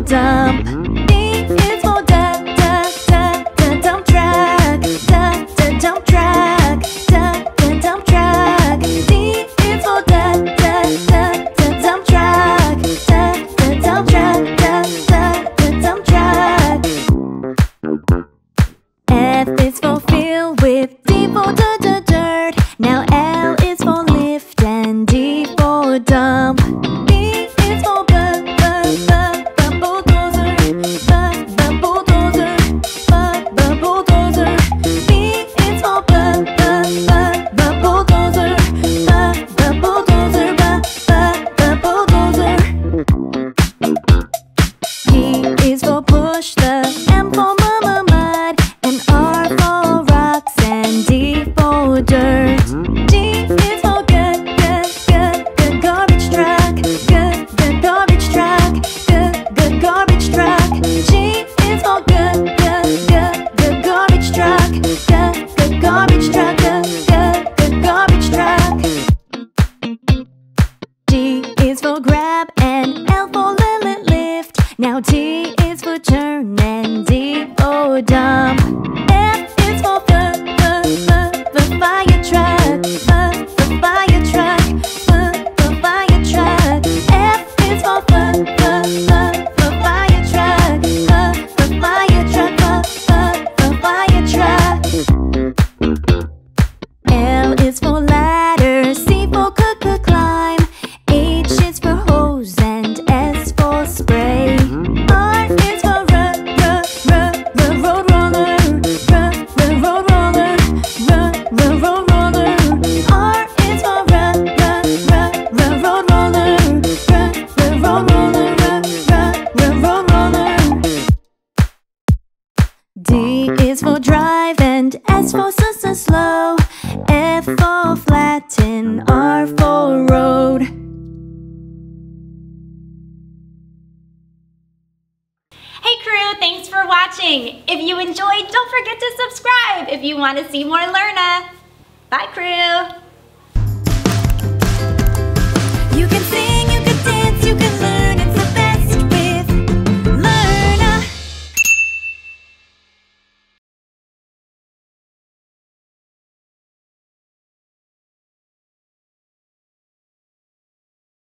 dump. G is for grab and L for lift. Now T is for turn and D for dump. And S for sus slow F for flatten R for road Hey crew, thanks for watching. If you enjoyed, don't forget to subscribe if you want to see more Learna. Bye crew!